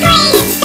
screen.